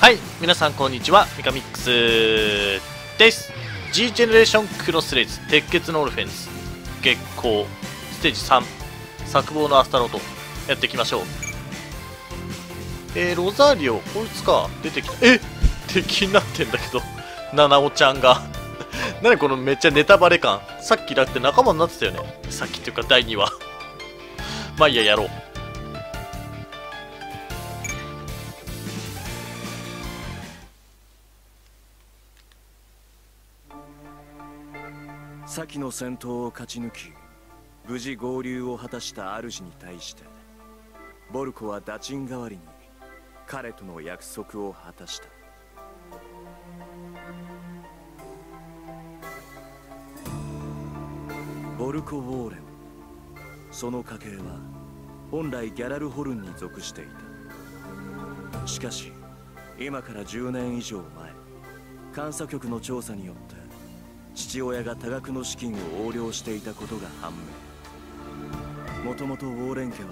はい皆さんこんにちは。ミカミックスです。G ジェネレーションクロスレイズ鉄血のオルフェンズ月光ステージ3作望のアスタロトやっていきましょう。えー、ロザリオこいつか。出てきた。え敵になってんだけど。ナナオちゃんが。何このめっちゃネタバレ感。さっきだって仲間になってたよね。さっきっていうか第2話。まあいいややろう。先の戦闘を勝ち抜き無事合流を果たした主に対してボルコはダチン代わりに彼との約束を果たした。ボルコ・ウォーレンその家系は本来ギャラルホルンに属していた。しかし今から10年以上前監査局の調査によって父親が多額の資金を横領していたことが判明もともとウォーレン家は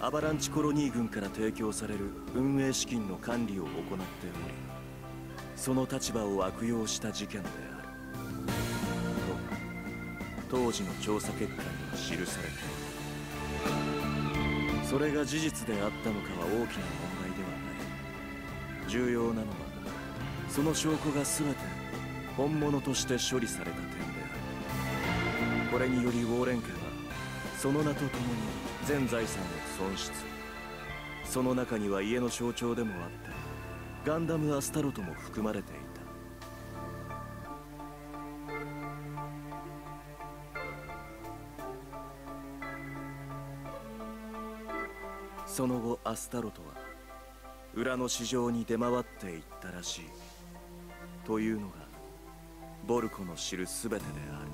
アバランチコロニー軍から提供される運営資金の管理を行っておりその立場を悪用した事件である。と当時の調査結果には記されている。それが事実であったのかは大きな問題ではない重要なのはその証拠が全て本物として処理された点である。これによりウォーレン家はその名とともに全財産を損失。その中には家の象徴でもあった。ガンダムアスタロトも含まれていた。その後アスタロトは裏の市場に出回っていったらしい。というのがボルコの知る全てであ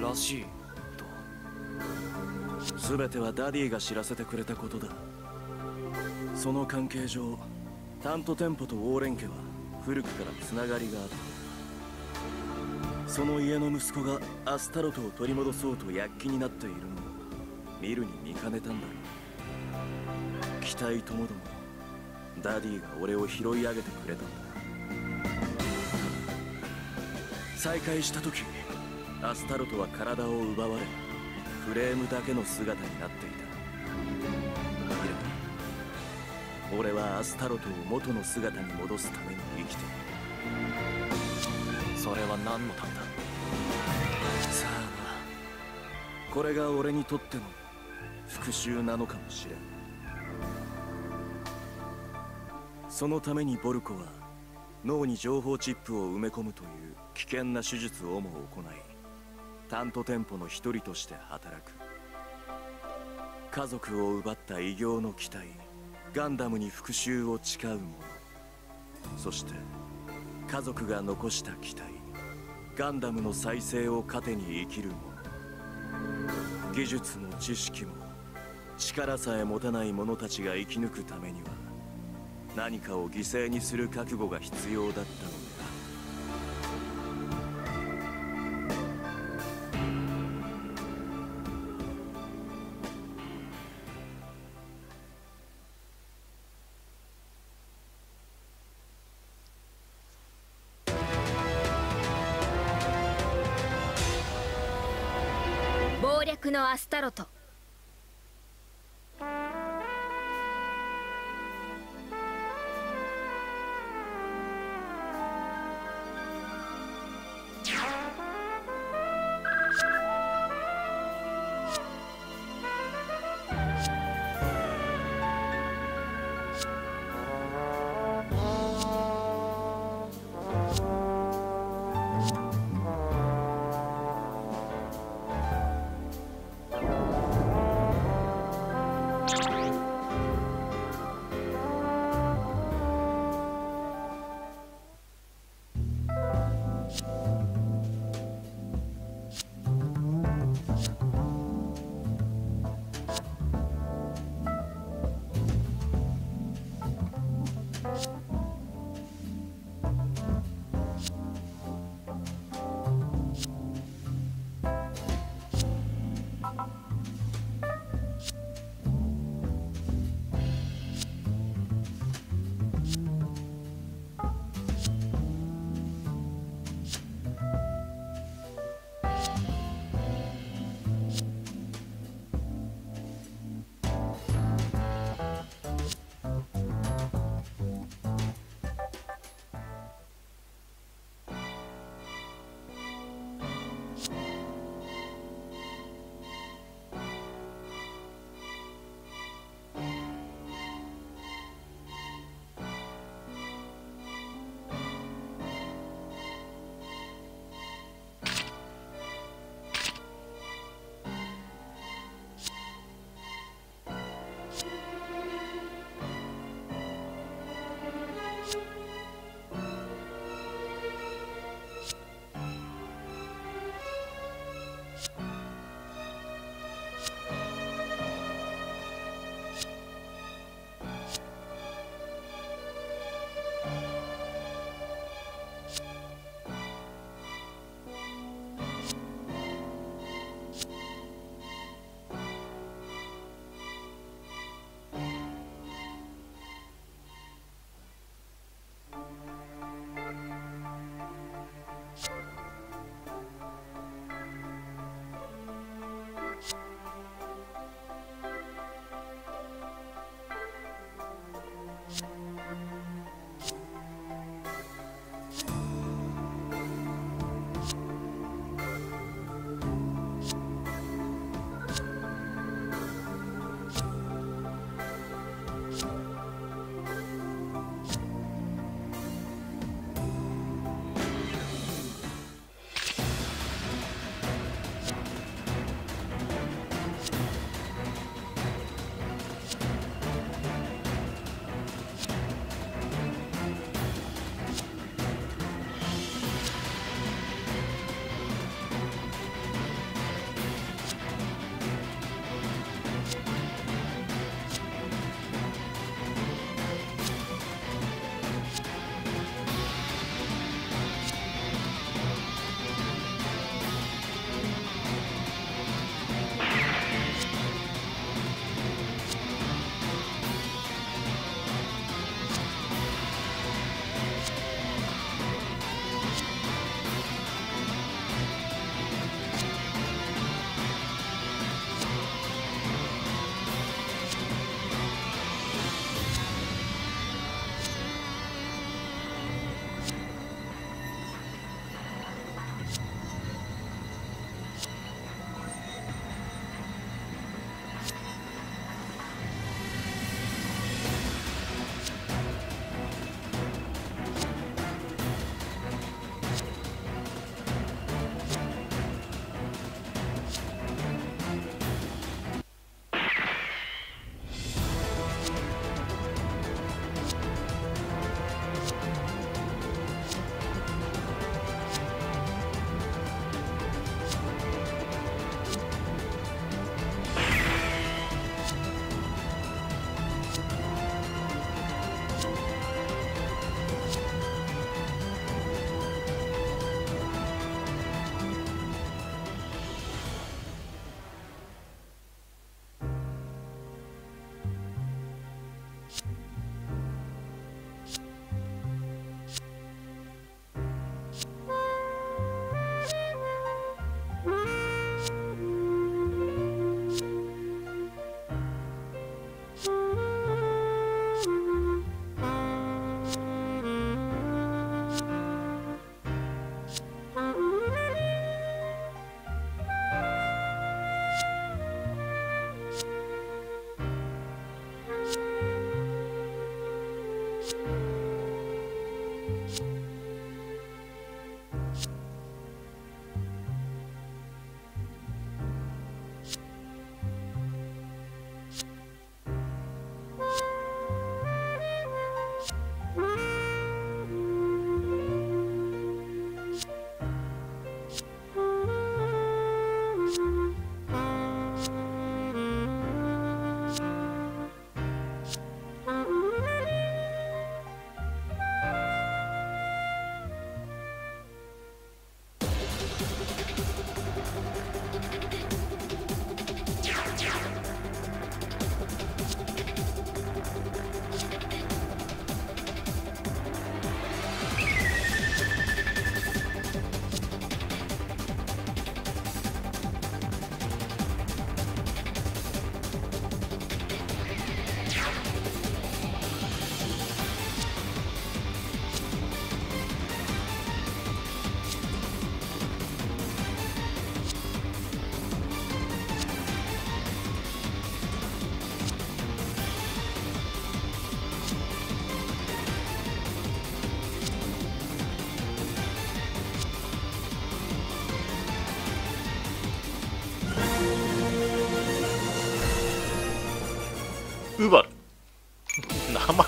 るらしい。と全てはダディが知らせてくれたことだ。その関係上タントテンポとウォーレン家は古くからつながりがあった。その家の息子がアスタロトを取り戻そうと躍起になっているのを見るに見かねたんだろう。機体ともどもダディが俺を拾い上げてくれたんだ。再会した時アスタロトは体を奪われフレームだけの姿になっていた。俺はアスタロトを元の姿に戻すために生きている。それは何のためだ？さあ。これが俺にとっての復讐なのかもしれんそのためにボルコは脳に情報チップを埋め込むという危険な手術をも行いタント店舗の一人として働く。家族を奪った異形の機体ガンダムに復讐を誓う者。そして家族が残した機体ガンダムの再生を糧に生きる者。技術も知識も力さえ持たない者たちが生き抜くためには何かを犠牲にする覚悟が必要だったので謀略のアスタロト。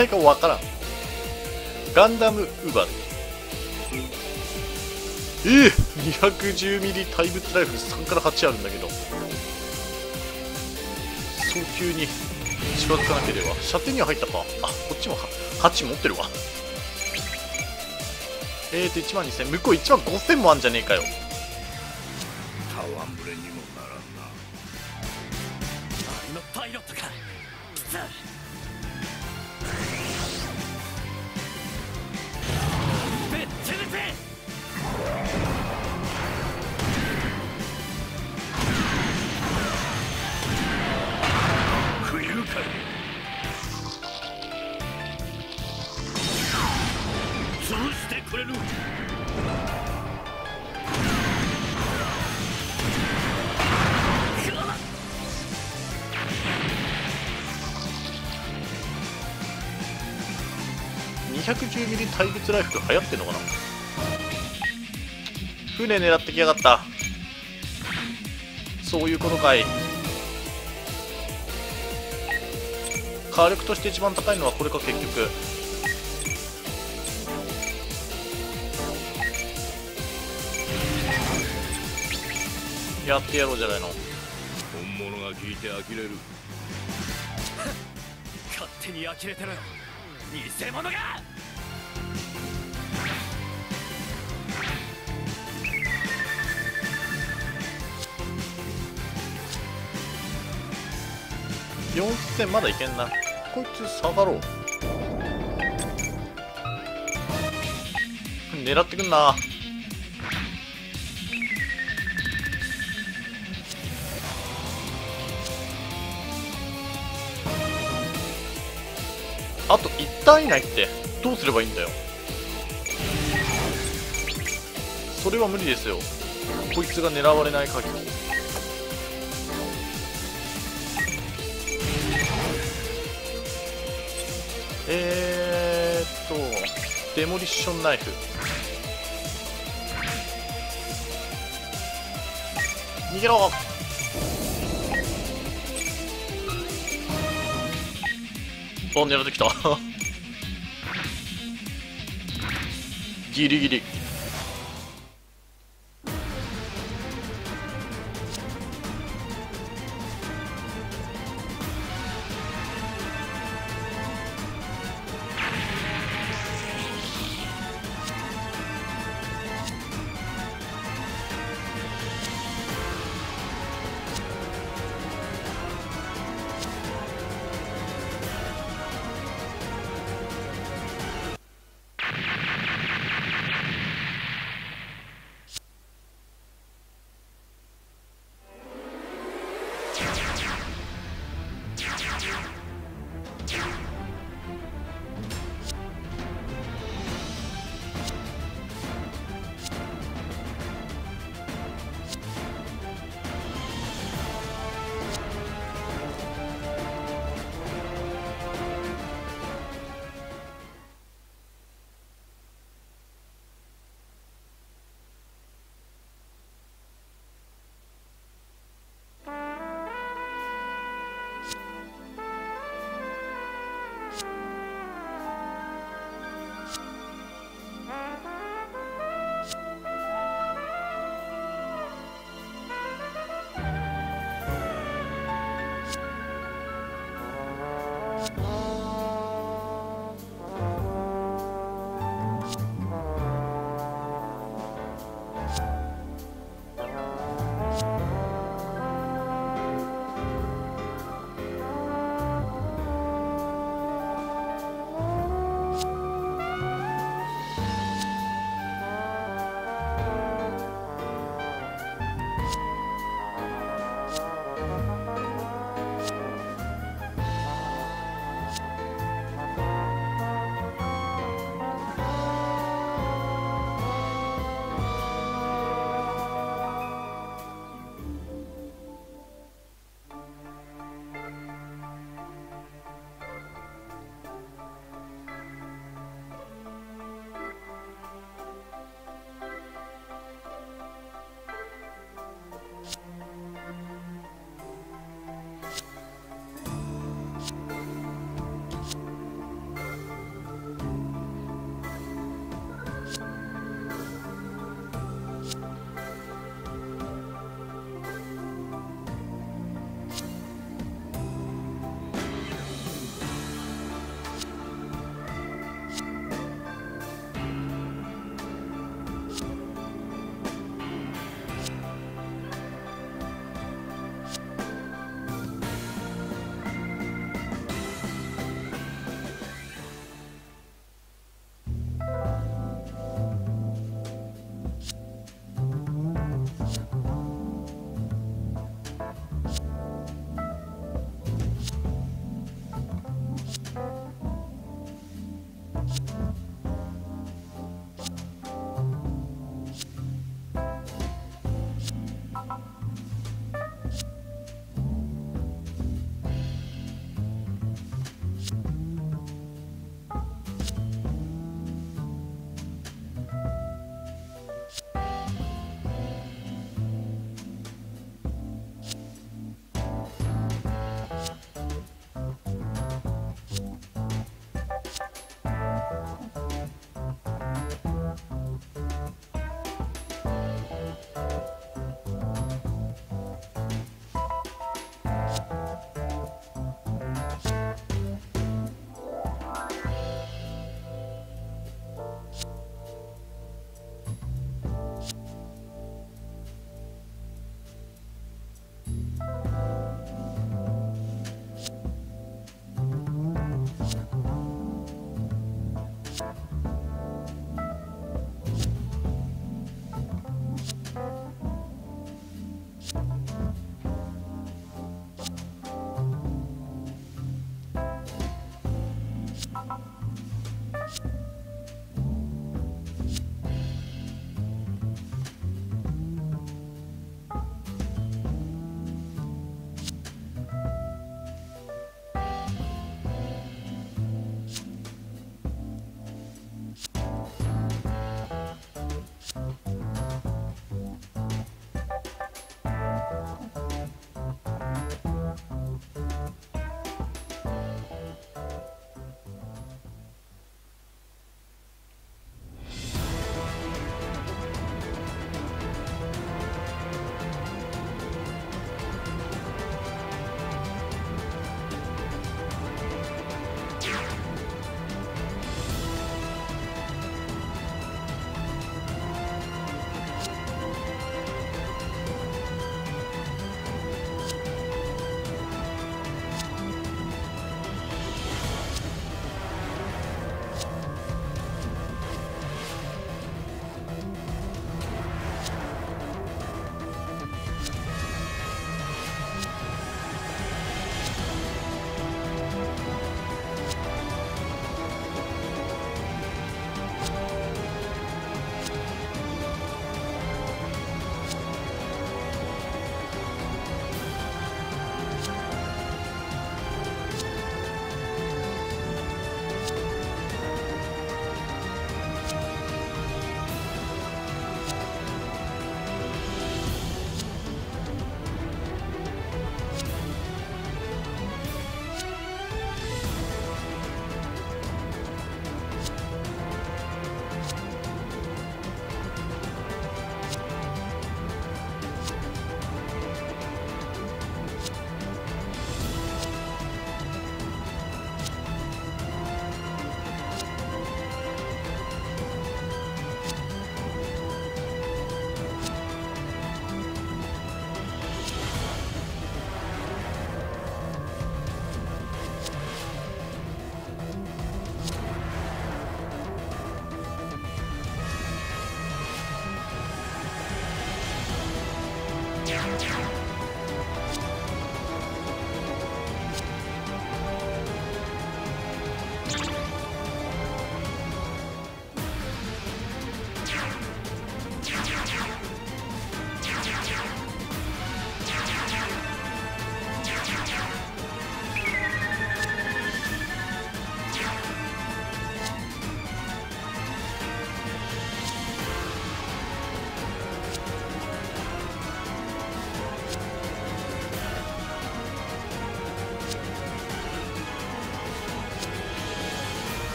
前がわからん。ガンダムウバル。えー、210ミリ対物ライフ3から8あるんだけど。早急に近づかなければ。射程には入ったか。あこっちも8持ってるわ。えーと1万2000向こう1万5000もあんじゃねえかよ。210ミリ対物ライフル流行ってんのかな。船狙ってきやがった。そういうことかい。火力として一番高いのはこれか結局。やってやろうじゃないの。本物が聞いて呆れる。勝手に呆れてろよ偽物が4000まだいけんな。こいつ下がろう狙ってくんな。あと1ターン以内って。どうすればいいんだよ。それは無理ですよ。こいつが狙われない限りえーっとデモリッションナイフ逃げろお狙ってきた。ギリギリ。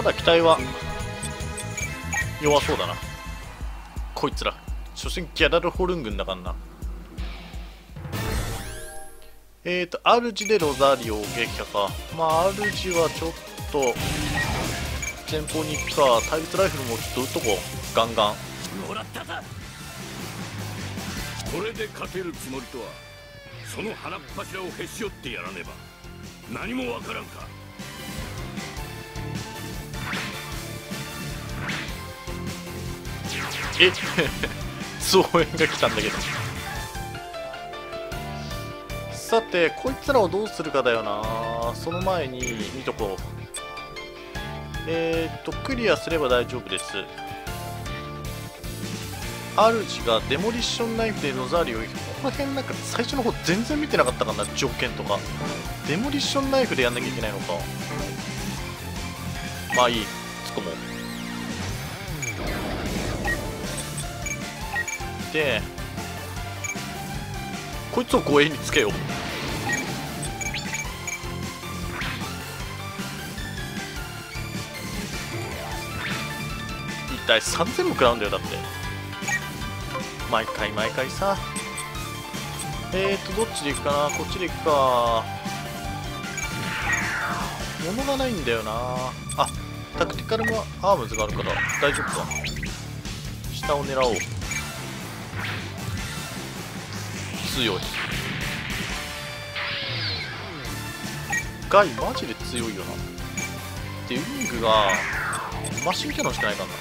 まだ機体は弱そうだな。こいつら。所詮ギャラルホルン軍だからな。えーと主でロザリオを撃破か。まあ主はちょっと前方に行くか。対立ライフルもちょっと撃っとこう。ガンガン。もらったぞこれで勝てるつもりとは。その腹っ柱をへし折ってやらねば。何もわからんか。え 増援が来たんだけど。さてこいつらをどうするかだよな。その前に見とこう。えー、っとクリアすれば大丈夫です。主がデモリッションナイフでロザリオこの辺なんか最初の方全然見てなかったかな条件とか。デモリッションナイフでやんなきゃいけないのか。まあいい。突っ込もう。でこいつを護衛につけよう。一体3000も食らうんだよだって。毎回毎回さ。えーとどっちで行くかな？こっちで行くか。物がないんだよな。あタクティカルもアームズがあるから大丈夫か。下を狙おう。強いガイマジで強いよな。でウィングがマシンキャノンしかないからな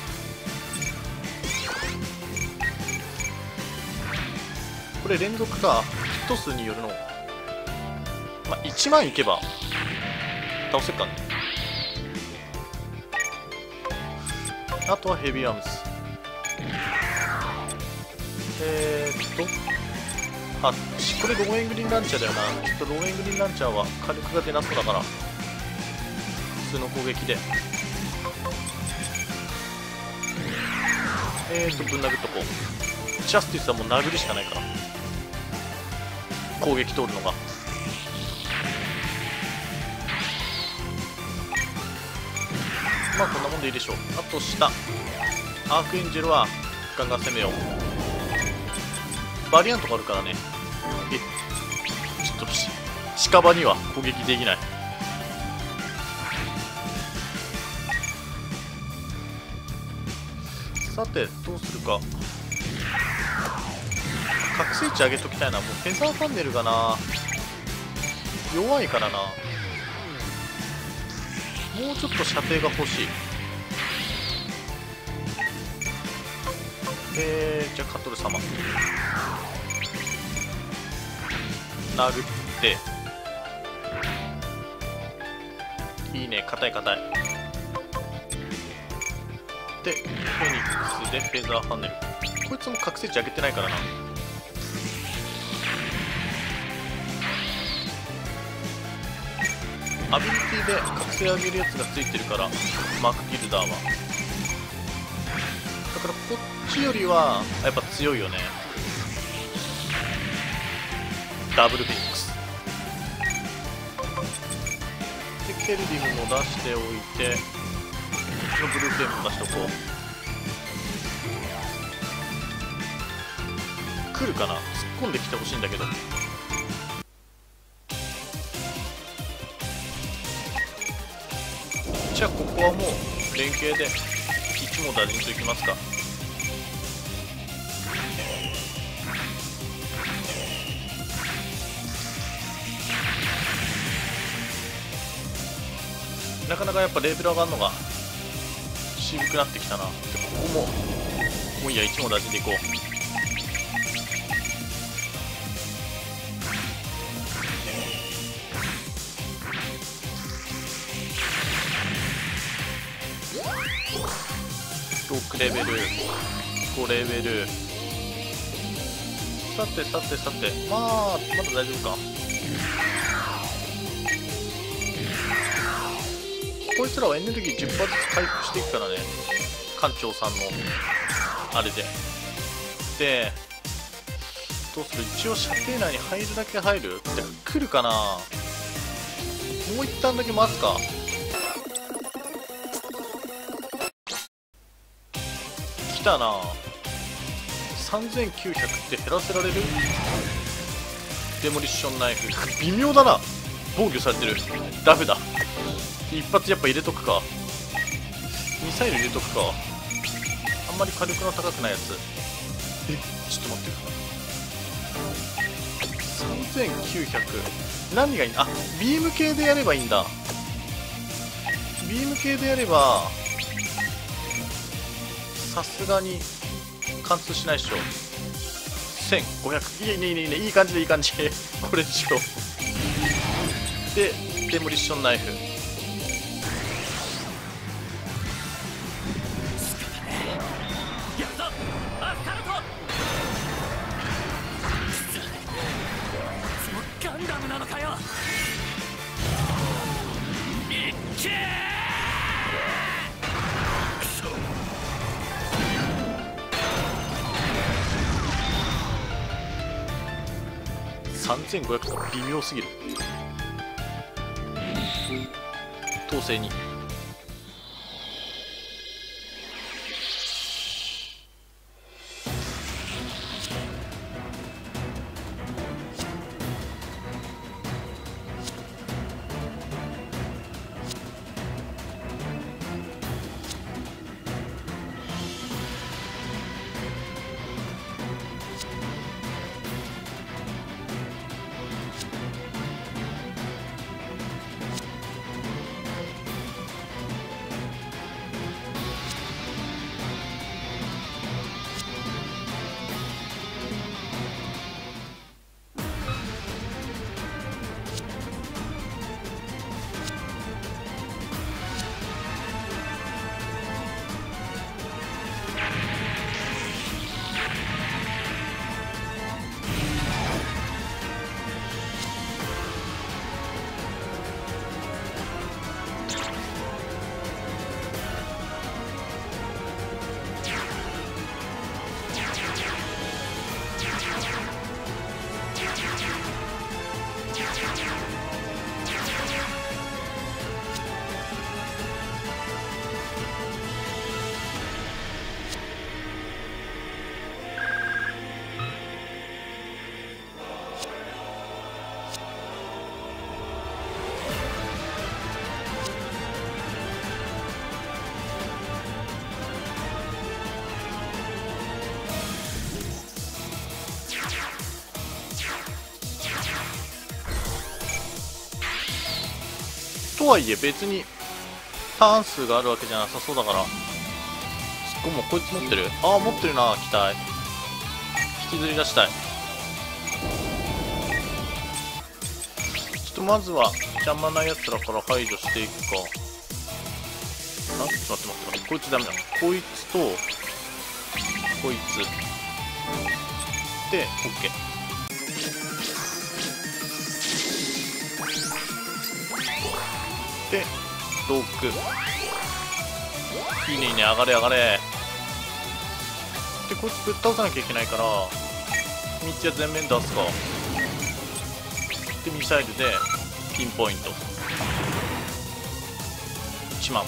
これ連続かヒット数によるの。まあ1万いけば倒せっかね。あとはヘビーアームズえー、っと。あこれローエングリンランチャーだよな。ちょっとローエングリンランチャーは火力が出なそうだから。普通の攻撃で。えーとぶん殴っとこう。ジャスティスはもう殴りしかないから。攻撃通るのが。まあこんなもんでいいでしょう。あと下。アークエンジェルはガンガン攻めよう。バリアントがあるからね。えちょっと近場には攻撃できない。さてどうするか。覚醒値上げときたいな。もうフェザーパネルがな。弱いからな。もうちょっと射程が欲しい。えー、じゃあカトル様殴って。いいね硬い硬い。でフェニックスでフェザーハネル。こいつも覚醒値上げてないからな。アビリティで覚醒上げるやつがついてるからマークギルダーは。だからこっちよりはやっぱ強いよね。ダブルフェニックス。でケルディムも出しておいてこっちのブルーフレームも出しておこう。来るかな？突っ込んできてほしいんだけど。じゃあここはもう連携で1も打陣といきますか。やっぱレベル上がるのが渋くなってきたな。でここももういいや1も打陣でいこう。6レベル5レベル。さてさてさて。まあまだ大丈夫か。こいつらはエネルギー10%ずつ回復していくからね。館長さんの。あれで。でどうする？一応射程内に入るだけ入る？って来るかな？もう一旦だけ待つか。来たな。3900って減らせられる？デモリッションナイフ。微妙だな。防御されてる。ダメだ。一発やっぱ入れとくか。ミサイル入れとくか。あんまり火力の高くないやつ。えちょっと待って。3900何がいい？あビーム系でやればいいんだ。ビーム系でやればさすがに貫通しないっしょ。1500いいねいいねいいねいい感じでいい感じ。これにしよう。でデモリッションナイフ3500とか微妙すぎる。統制に。はいえ別にターン数があるわけじゃなさそうだから。すっごいもうこいつ持ってる。ああ持ってるな機体。引きずり出したい。ちょっとまずは邪魔なやつらから排除していくか。あちょっと待って待って待って。こいつダメだ。こいつとこいつ。で OK ロックいいねいいね上がれ上がれ。でこいつぶっ倒さなきゃいけないから3つは全面出すか。でミサイルでピンポイント。1万。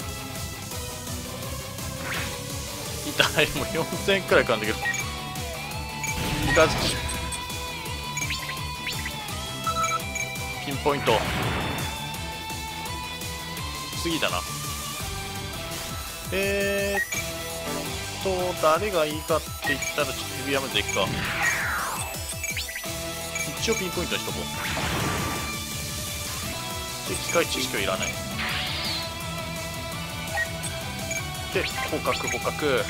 痛いもう4000円くらいかんだけど。いかずきピンポイント。次だな。えー、っと誰がいいかって言ったらちょっとヘビーアムズでいくか。一応ピンポイントにしとこう。で機械知識はいらない。で捕獲捕獲。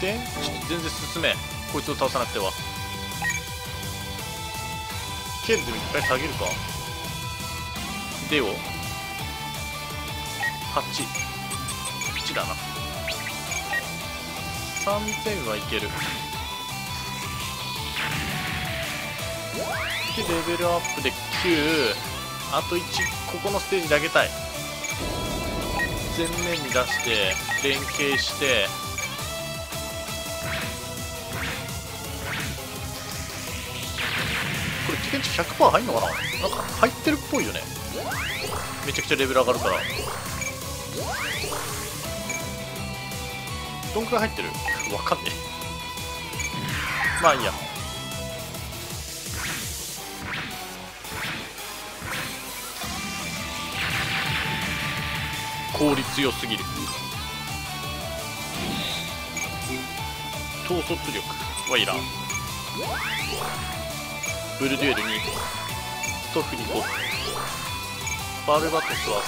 でちょっと全然進め。こいつを倒さなくては。剣でも一回下げるか。でを81だな。3000はいける。でレベルアップで9あと1ここのステージで上げたい。前面に出して連携して。これ危険値100%入んのかな？なんか入ってるっぽいよね。めちゃくちゃレベル上がるから。どんくらい入ってる？わかんねえ。まあいいや。効率良すぎる。統率力はいらん。ブルデュエル2ストフリ5バルバトスは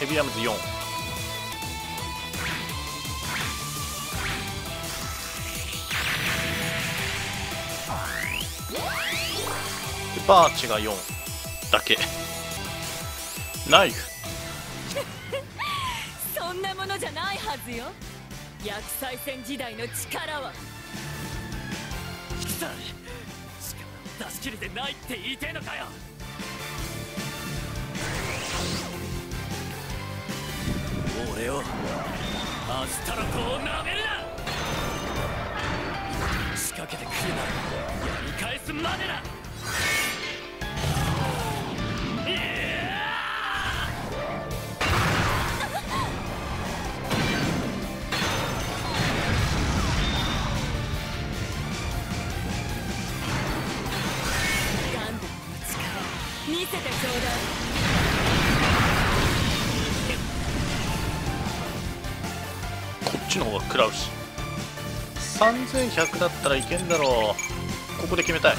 3ヘビアムズ4でバーチが4だけ。ナイフ。そんなものじゃないはずよ。薬剤戦時代の力は。くさ力を出し切れてないって言いてえのかよ俺をアスタロトをなめるな仕掛けてくるならやり返すまでだらうし。3100だったらいけんだろう。ここで決めたい。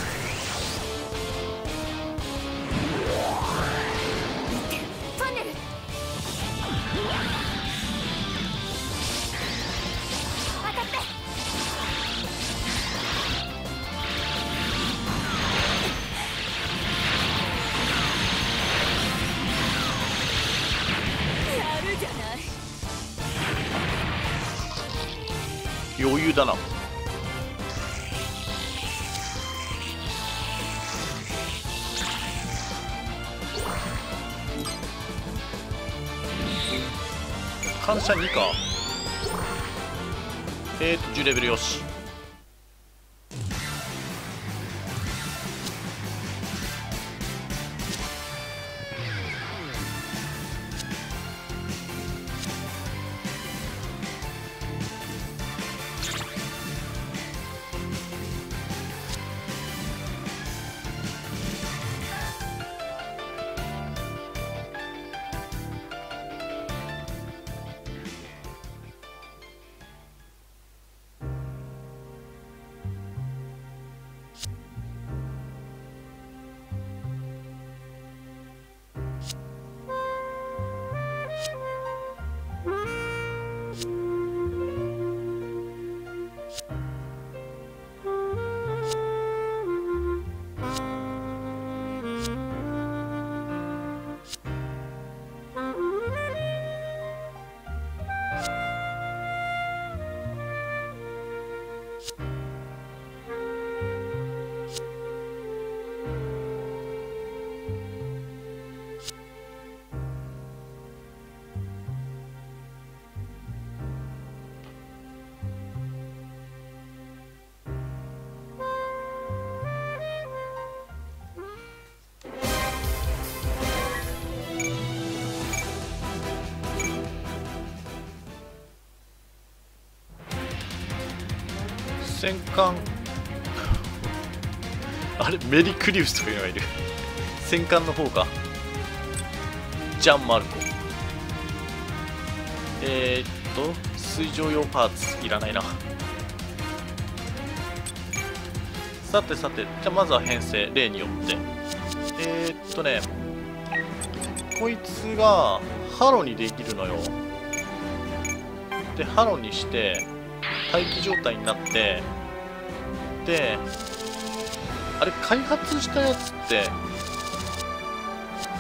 2か。えーと10レベルよし。戦艦。あれメリクリウスというのがいる。戦艦の方か。ジャン・マルコ。えー、っと水上用パーツいらないな。さてさてじゃあまずは編成例によって。えー、っとねこいつがハロにできるのよ。でハロにして待機状態になってであれ開発したやつって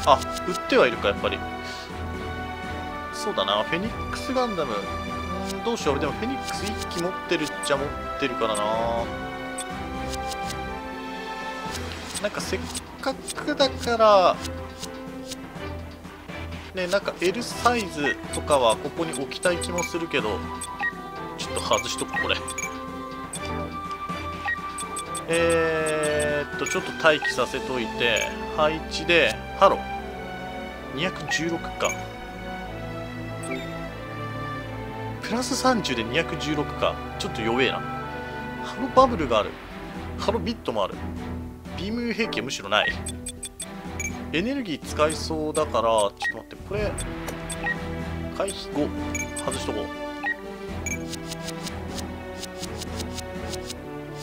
あ売ってはいるかやっぱり。そうだなフェニックスガンダム。どうしようでもフェニックス1機持ってるっちゃ持ってるからな。なんかせっかくだからねなんか L サイズとかはここに置きたい気もするけどっと外しとくこれ。えー、っとちょっと待機させといて配置でハロ216か。プラス30で216か。ちょっと弱えな。ハロバブルがある。ハロビットもある。ビーム兵器はむしろない。エネルギー使いそうだからちょっと待ってこれ回避後外しとこう。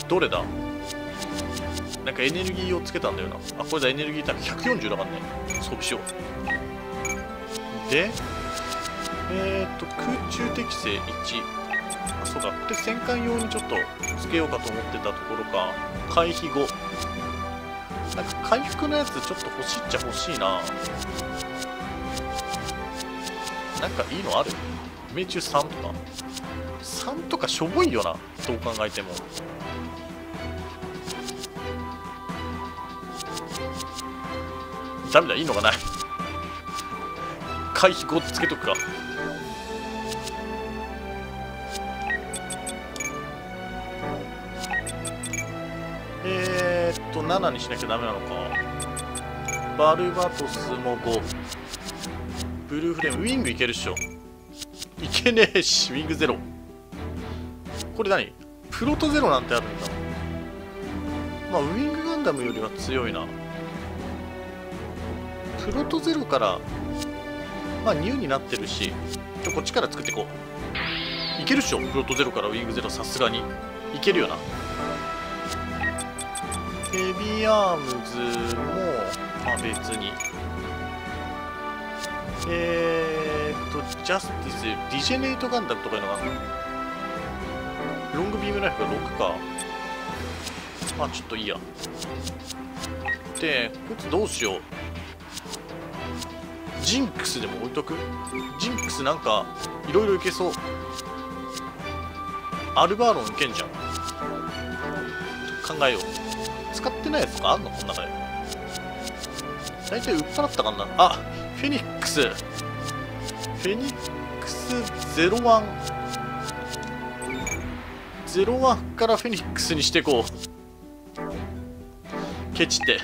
どれだ？なんかエネルギーをつけたんだよな。あこれだエネルギータンク140だからね。装備しよう。でえー、っと空中適正1あそうかこれ戦艦用にちょっとつけようかと思ってたところか。回避後。なんか回復のやつちょっと欲しいっちゃ欲しいな。なんかいいのある？命中3とか。3とかしょぼいよな。どう考えても。ダメだいいのがない。回避5つけとくか。えー、っと7にしなきゃダメなのか。バルバトスも5ブルーフレームウィングいけるっしょ。いけねえしウィングゼロ。これ何？プロトゼロなんてあるんだ。まあウィングガンダムよりは強いな。プロトゼロからまあニューになってるしちょこっちから作っていこう。いけるっしょプロトゼロからウィングゼロさすがに。いけるよな。ヘビーアームズもまあ別に。えーっとジャスティスディジェネイトガンダムとかいうのがロングビームナイフが6か。まあちょっといいや。でこいつどうしよう。ジンクスでも置いとく？ジンクスなんかいろいろいけそう。アルバーロンいけんじゃん。考えよう。使ってないやつとかあんの？この中で。大体売っ払ったかな？あフェニックス。フェニックス01 01からフェニックスにしていこう。ケチって。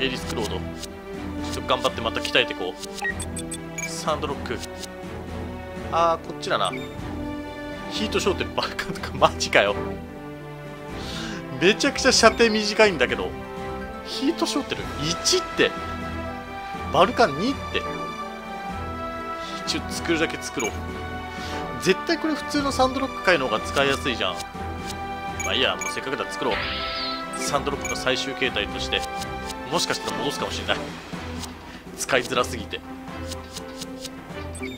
エリスクロード。ちょっと頑張ってまた鍛えてこう。サンドロック。あーこっちだな。ヒートショーテルバカとかマジかよ。めちゃくちゃ射程短いんだけど。ヒートショーテル1って。バルカン2って。一応作るだけ作ろう。絶対これ普通のサンドロック界の方が使いやすいじゃん。まあいいや。もうせっかくだ作ろう。サンドロックの最終形態として。もしかしたら戻すかもしれない。使いづらすぎて。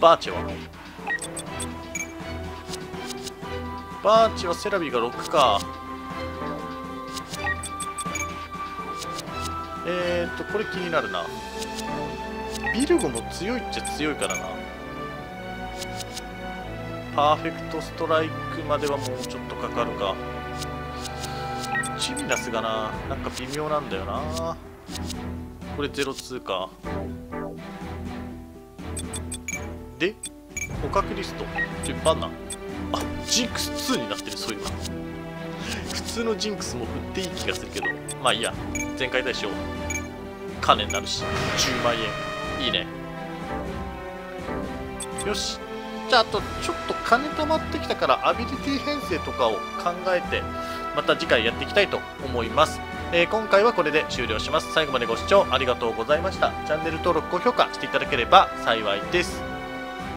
バーチェは。バーチはセラビが6か。えーっとこれ気になるな。ビルゴも強いっちゃ強いからな。パーフェクトストライクまではもうちょっとかかるか。チミナスがな。なんか微妙なんだよな。これ02かで捕獲リスト。ちょいっぱいあジンクス2になってるそういうの。普通のジンクスも売っていい気がするけど。まあいいや。全開対象。金になるし。10万円。いいね。よし。じゃああとちょっと金貯まってきたからアビリティ編成とかを考えてまた次回やっていきたいと思います、えー今回はこれで終了します。最後までご視聴ありがとうございました。チャンネル登録高評価していただければ幸いです。